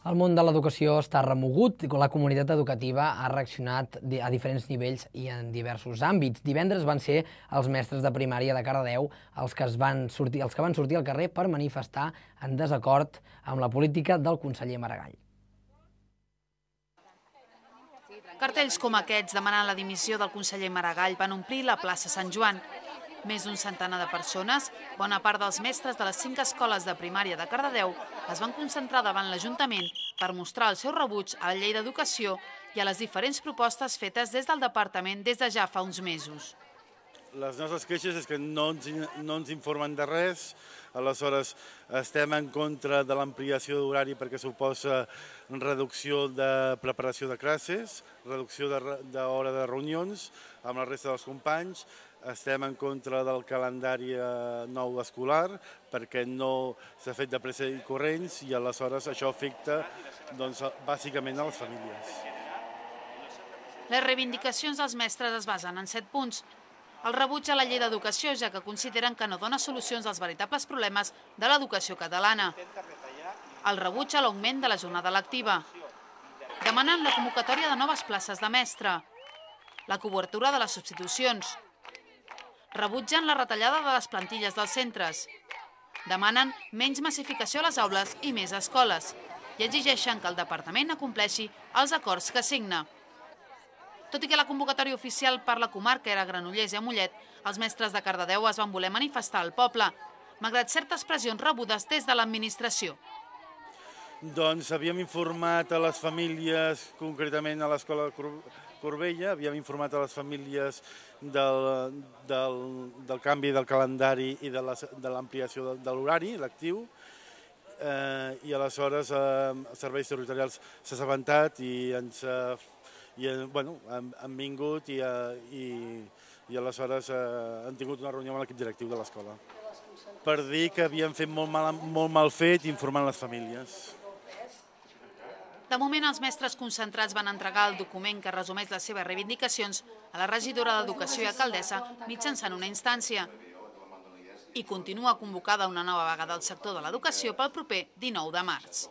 El món de l'educació està remogut, la comunitat educativa ha reaccionat a diferents nivells i en diversos àmbits. Divendres van ser els mestres de primària de Cardedeu els que, es van sortir, els que van sortir al carrer per manifestar en desacord amb la política del conseller Maragall. Cartells com aquests demanant la dimissió del conseller Maragall van omplir la plaça Sant Joan. Més d'un centenar de persones, bona part dels mestres de les cinc escoles de primària de Cardedeu, es van concentrar davant l'Ajuntament per mostrar el seu rebuig a la llei d'educació i a les diferents propostes fetes des del departament des de ja fa uns mesos. Les nostres queixes és que no ens, no ens informen de res, aleshores estem en contra de l'ampliació d'horari perquè suposa reducció de preparació de classes, reducció d'hora de, de reunions amb la resta dels companys, estem en contra del calendari eh, nou escolar perquè no s'ha fet de pressa i corrents i aleshores això afecta doncs, bàsicament a les famílies. Les reivindicacions dels mestres es basen en set punts. El rebuig a la llei d'educació, ja que consideren que no dona solucions als veritables problemes de l'educació catalana. El rebuig a l'augment de la jornada lectiva. Demanen la convocatòria de noves places de mestre. La cobertura de les substitucions rebutgen la retallada de les plantilles dels centres. Demanen menys massificació a les aules i més escoles i exigeixen que el departament acompleixi els acords que signa. Tot i que la convocatòria oficial per la comarca era Granollers i Amollet, els mestres de Cardedeu es van voler manifestar al poble, malgrat certes pressions rebudes des de l'administració. Doncs havíem informat a les famílies, concretament a l'escola Corbella, havíem informat a les famílies del, del, del canvi del calendari i de l'ampliació de l'horari lectiu, eh, i aleshores eh, serveis territorials s'ha assabentat i ens eh, i, eh, bueno, han, han vingut i, eh, i, i aleshores eh, han tingut una reunió amb l'equip directiu de l'escola per dir que havien fet molt mal, molt mal fet informant les famílies. De moment, els mestres concentrats van entregar el document que resumeix les seves reivindicacions a la regidora d'Educació i alcaldessa mitjançant una instància. I continua convocada una nova vaga del sector de l'educació pel proper 19 de març.